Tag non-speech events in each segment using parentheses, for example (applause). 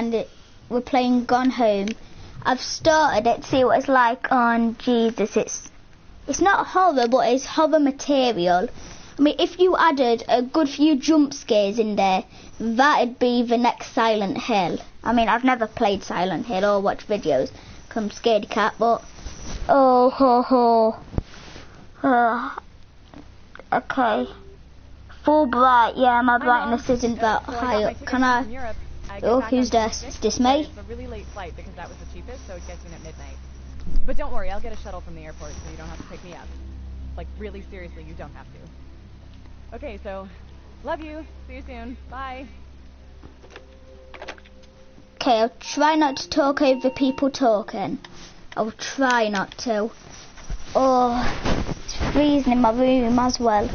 and it, we're playing Gone Home. I've started it to see what it's like on Jesus. It's it's not horror, but it's horror material. I mean, if you added a good few jump scares in there, that'd be the next Silent Hill. I mean, I've never played Silent Hill or watched videos. Come scaredy cat, but oh ho ho. Uh, okay. Fullbright, yeah, my brightness isn't that high up. Can I? Oh, who's this? Is this? It's a really late flight because that was the cheapest, so it gets in at midnight. But don't worry, I'll get a shuttle from the airport so you don't have to pick me up. Like, really seriously, you don't have to. Okay, so, love you. See you soon. Bye. Okay, I'll try not to talk over people talking. I'll try not to. Oh, it's freezing in my room as well.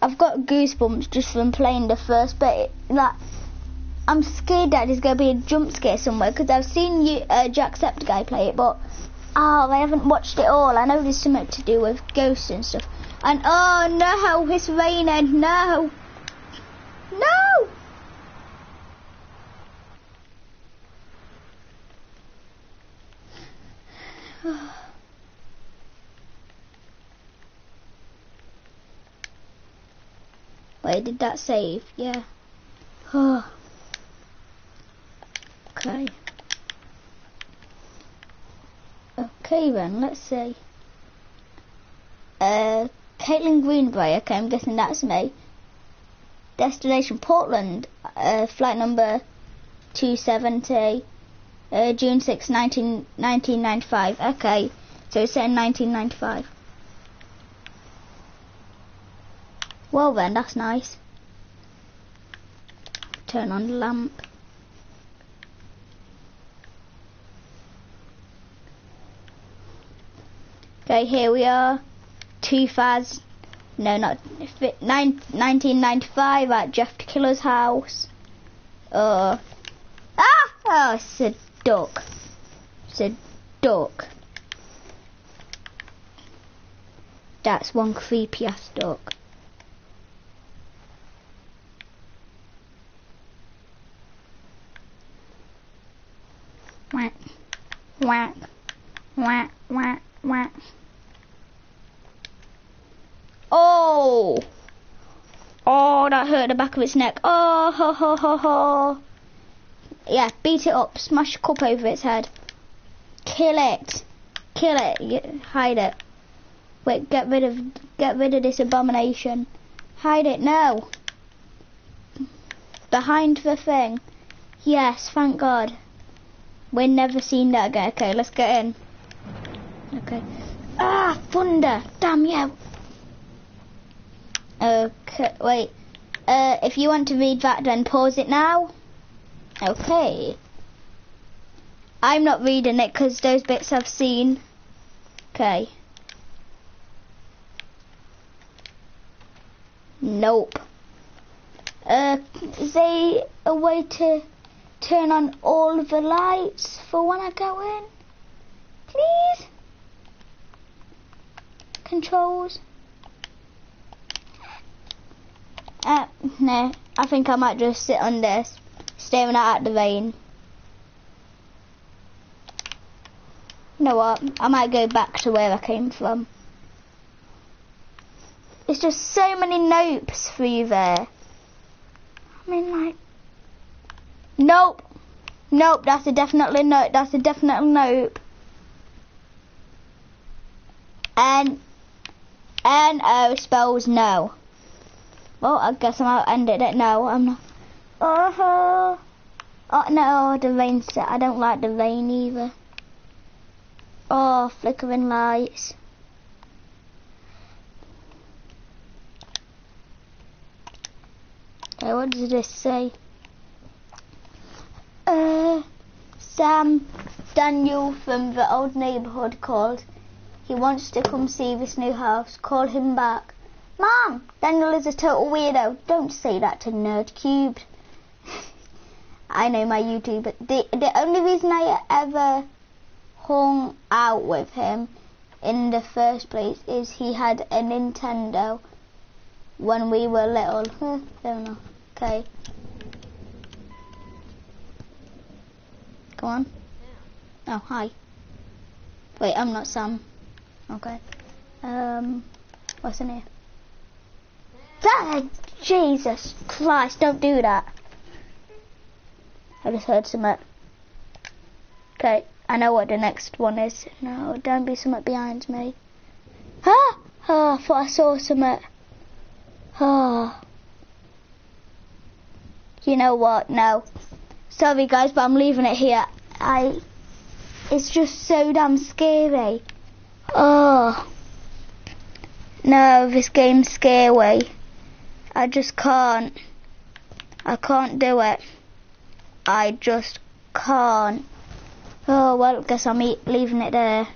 I've got goosebumps just from playing the first bit. Like, I'm scared that there's going to be a jump scare somewhere because I've seen you, uh, Jacksepticeye play it, but oh, I haven't watched it all. I know there's something to do with ghosts and stuff. And oh no, it's raining. No, no. (sighs) Wait, did that save? Yeah. (sighs) Oh. Okay. Okay then, let's see. Uh, Kaitlin Greenbriar, okay, I'm guessing that's me. Destination Portland, uh, flight number 270, uh, June 6, 19, 1995. Okay, so it's in 1995. Well then, that's nice. Turn on the lamp. Okay, here we are. 2000, no, not, 1995 at Jeff Killer's house. Uh, ah! Oh, it's a duck. It's a duck. That's one creepy ass duck. Whack, whack, whack, whack, whack. Oh! Oh, that hurt the back of its neck. Oh, ho, ho, ho, ho. Yeah, beat it up. Smash a cup over its head. Kill it. Kill it. Hide it. Wait, get rid of get rid of this abomination. Hide it now. Behind the thing. Yes, thank God. We're never seen that again. Okay, let's get in. Okay. Ah, thunder. Damn you. Okay, wait. Uh, if you want to read that, then pause it now. Okay. I'm not reading it because those bits I've seen. Okay. Nope. Uh, is there a way to turn on all the lights for when I go in? Please? Controls? Uh, no, I think I might just sit on this, staring out at the rain. You know what? I might go back to where I came from. It's just so many nopes for you there. I mean, like, nope, nope. That's a definitely no. That's a definite nope. N N O spells no. Well, I guess I'm out ended it. No, I'm not. Oh, oh no, the rain set. I don't like the rain either. Oh, flickering lights. Okay, what does this say? Uh, Sam Daniel from the old neighbourhood called. He wants to come see this new house. Call him back. Mom, Daniel is a total weirdo. Don't say that to Nerd Cubed. (laughs) I know my YouTuber. The, the only reason I ever hung out with him in the first place is he had a Nintendo when we were little. (laughs) Huh, enough. Okay. Go on. Oh, hi. Wait, I'm not Sam. Okay. Um, what's in here? That, Jesus Christ, don't do that. I just heard something. Okay, I know what the next one is. No, don't be something behind me. Ah! Oh, I thought I saw something. Oh. You know what? No. Sorry guys, but I'm leaving it here. I... It's just so damn scary. Oh. No, this game's scary. I just can't. I can't do it. I just can't. Oh, well, guess I'm leaving it there.